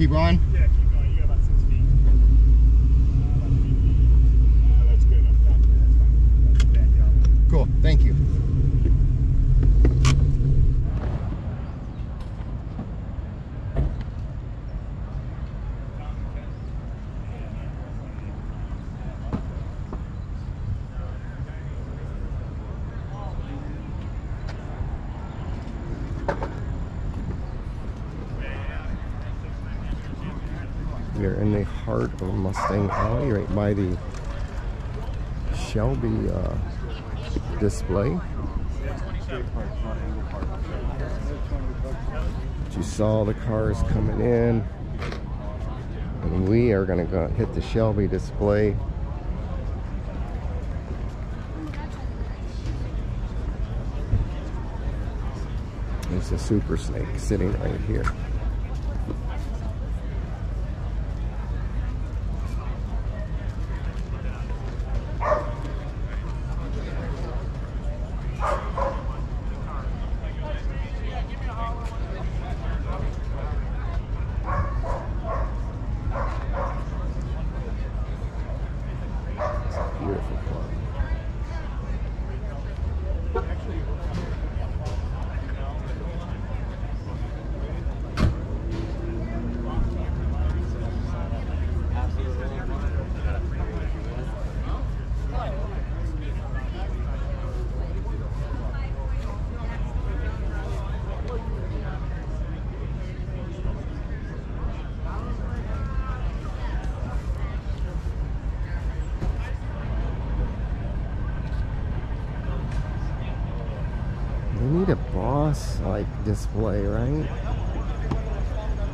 Keep going. Yeah, keep going. You got about six feet. Uh, about three feet. Uh, that's good enough. That's fine. Back. Cool. Thank you. We're in the heart of Mustang Alley, right by the Shelby uh, display. But you saw the cars coming in, and we are gonna go hit the Shelby display. There's a Super Snake sitting right here. Beautiful car. They need a boss like display, right?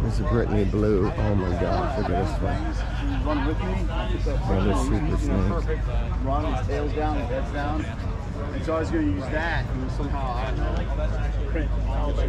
There's a Brittany Blue. Oh my God, look at this one. Run with me. Another Super Snake. Run his tail's down, his head's down. And so I was going to use that and somehow I don't know. Print all the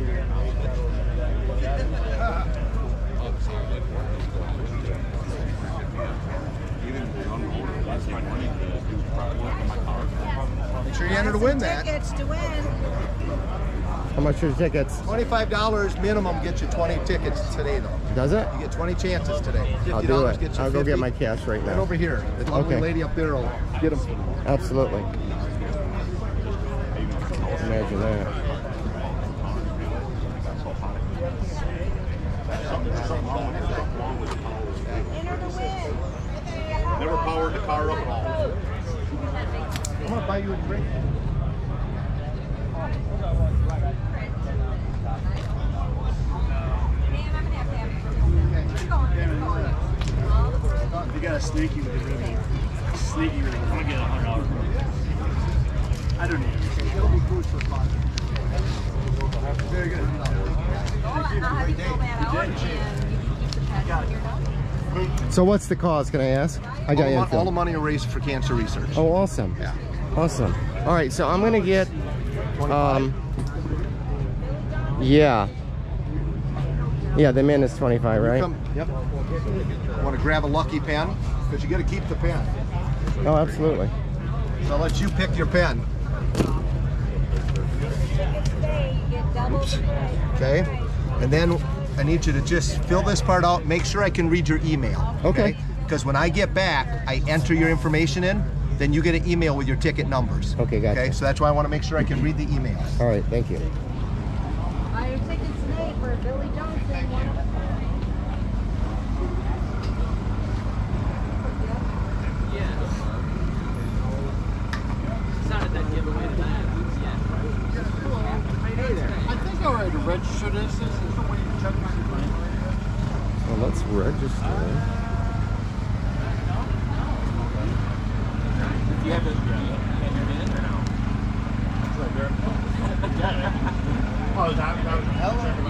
Make sure you enter to win that. Tickets to win. How much are the tickets? Twenty-five dollars minimum gets you twenty tickets today, though. Does it? You get twenty chances today. I'll do it. gets you I'll go get my cash right now. Right over here. The lovely Okay. lady up there will get them. Absolutely. Imagine that. Enter to win. Never powered the car up at all. I'm gonna buy you a drink. If you got a sneaky with the ribbon, sneaky ribbon, I'm gonna get a hundred dollars. I don't need it. It'll be food for fun. Very good. So what's the cause? Can I ask? I got All, you. the all the money raised for cancer research. Oh, awesome. Yeah. Awesome. All right, so I'm gonna get. 25. Um. Yeah. Yeah, the min is 25, right? Come, yep. Want to grab a lucky pen? Because you got to keep the pen. Oh, absolutely. So I'll let you pick your pen. Oops. Okay? And then I need you to just fill this part out. Make sure I can read your email. Okay. Because when I get back, I enter your information in, then you get an email with your ticket numbers. Okay, gotcha. Okay, so that's why I want to make sure I can read the emails. All right, thank you. Buy your tickets today for Billy Johnson. One of I think I already registered this. This is the way you check my money. Well, let's register. You have it. Have you been in or no? Oh, that, that,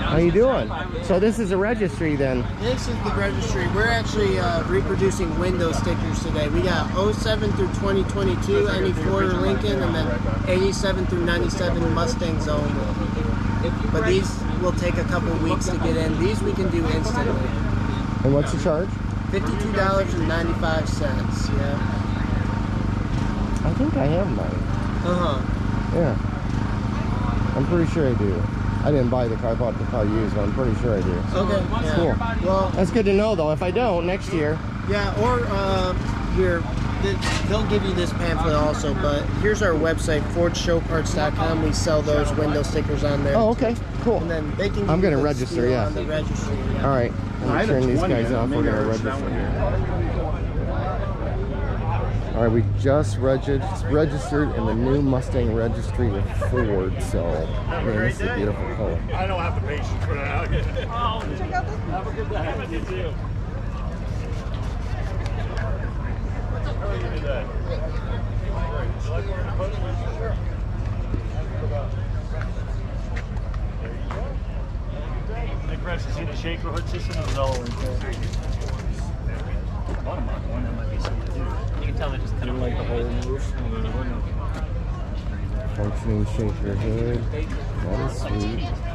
How you doing? So this is a registry then. This is the registry. We're actually uh, reproducing window stickers today. We got 07 through 2022, any Ford or Lincoln, and then 87 through 97 Mustangs only. But these will take a couple weeks to get in. These we can do instantly. And what's the charge? $52.95. Yeah. I think I have mine. Uh huh. Yeah. I'm pretty sure I do. I didn't buy the car. I bought the car used, but I'm pretty sure I do. Okay. Yeah. Cool. Well, That's good to know, though. If I don't, next year. yeah. Or uh, here, they'll give you this pamphlet also. But here's our website, FordShowParts.com. We sell those window stickers on there. Oh, okay. Cool. And then they can. I'm gonna register, yeah. On the registry. Yeah. All right. I'm I gonna turn these guys off. We're gonna I wrote register here. All right, we just regi- registered in the new Mustang registry with Ford. So, I mean, this is a beautiful color. I don't have the patience for that. Check out this. Have a good day. You too. How are you today? You like wearing a photo? Sure. There you go. Hey, Chris, you see the shaker hood system? It was all in there. Bottom of one, that might be something to do. You can tell they just kind of like the whole roof. Functioning shaker hood. That is sweet.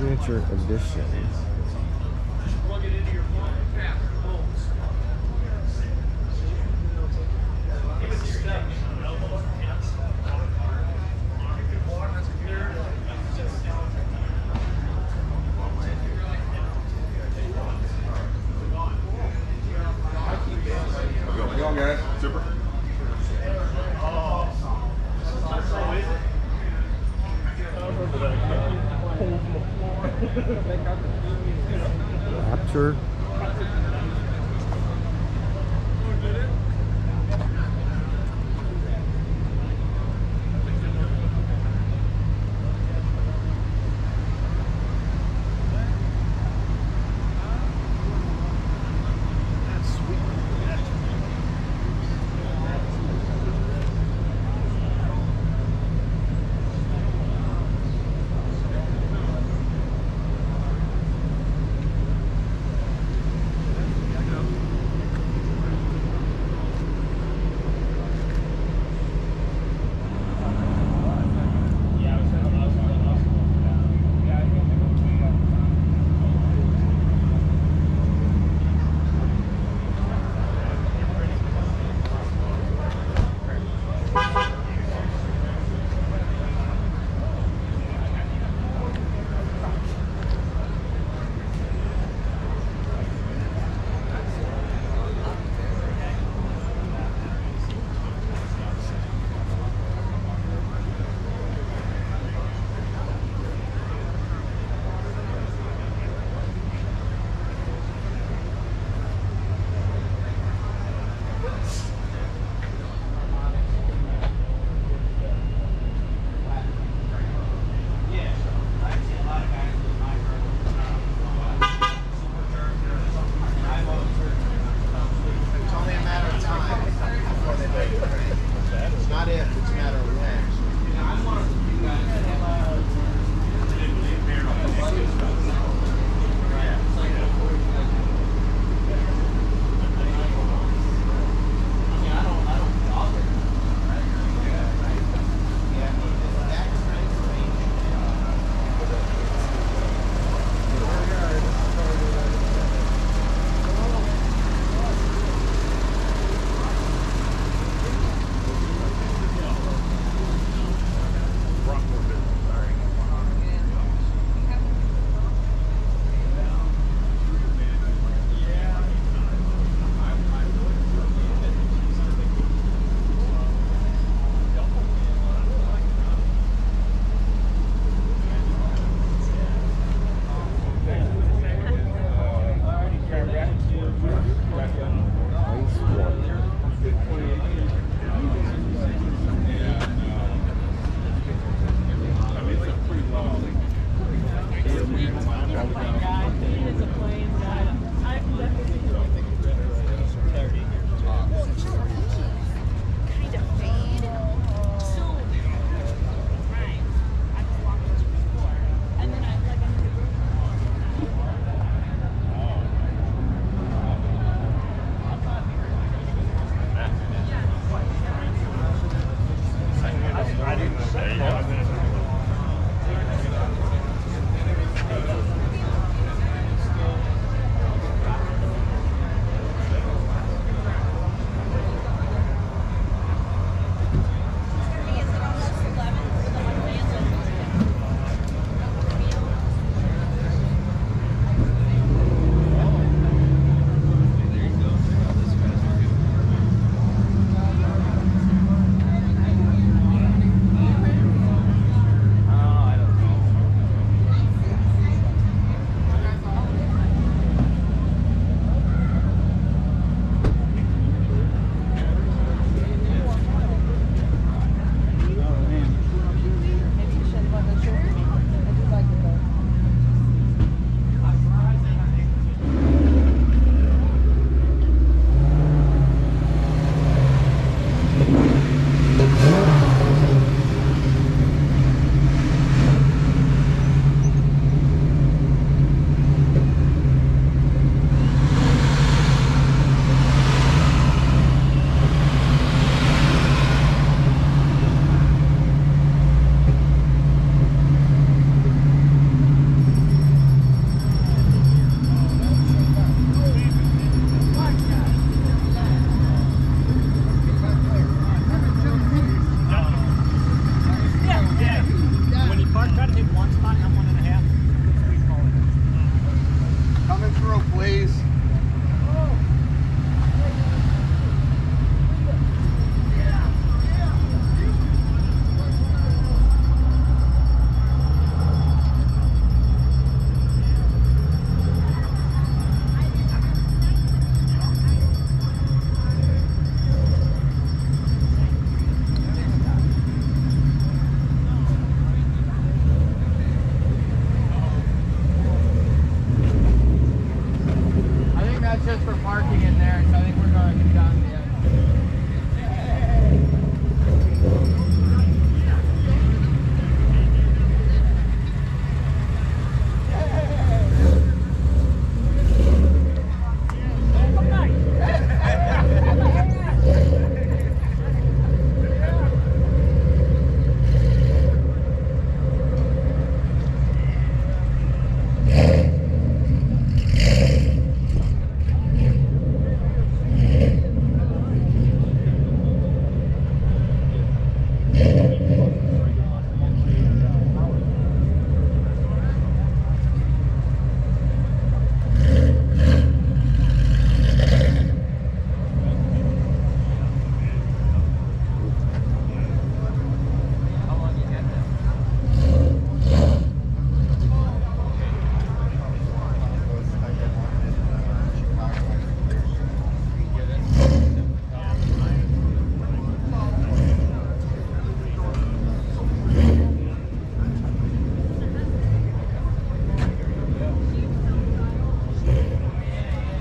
Signature edition. Raptor.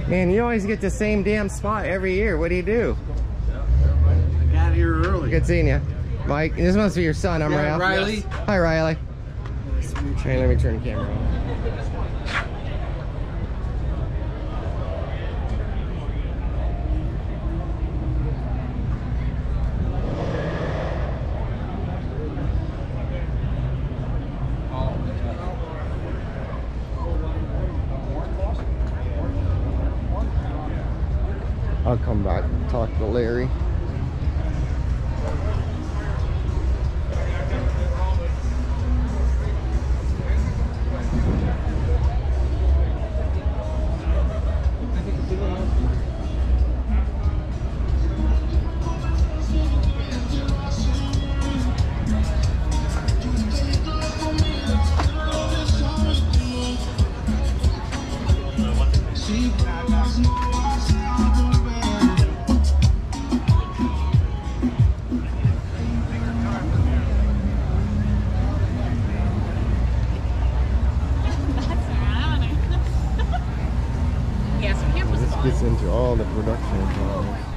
Man, you always get the same damn spot every year. What do you do? I got here early. Good seeing you. Mike, this must be your son. I'm Yeah, Ralph. Riley. Hi, Riley. Hey, let me turn the camera on. I'll come back and talk to Larry. This all the production drawings.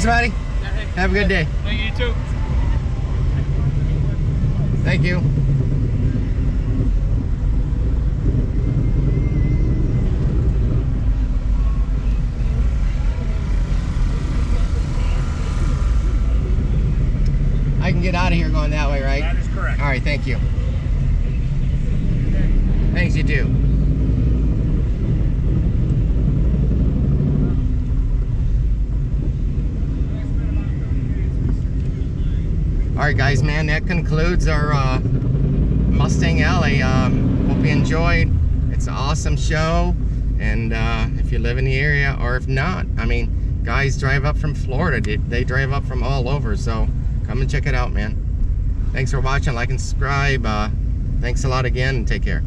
Thanks, buddy. Have a good day. Thank you too. Thank you. I can get out of here going that way, right? That is correct. All right, thank you. Thanks, you too. Right, guys, man, that concludes our uh, Mustang Alley. Um, hope you enjoyed. It's an awesome show. And uh, if you live in the area, or if not, I mean, guys drive up from Florida. They, they drive up from all over. So come and check it out, man. Thanks for watching. Like and subscribe. Uh, thanks a lot again, and take care.